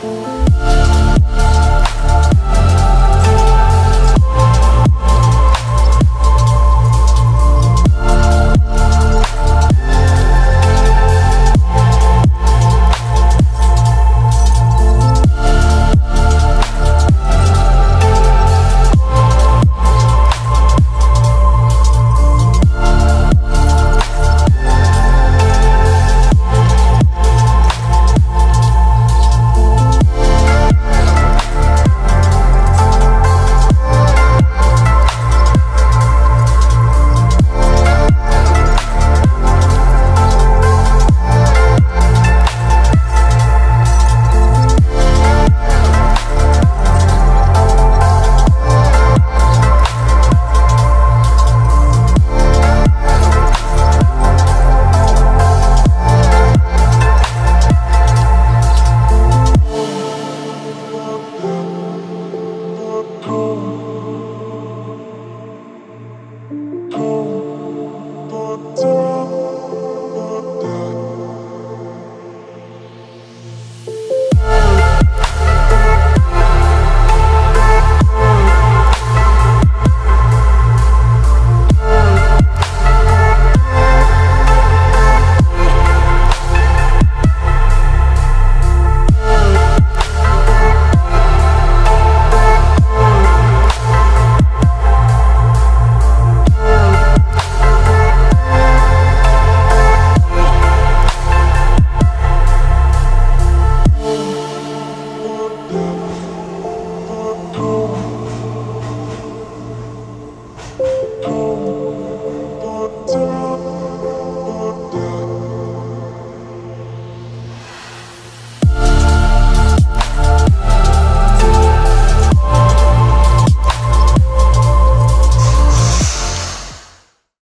嗯。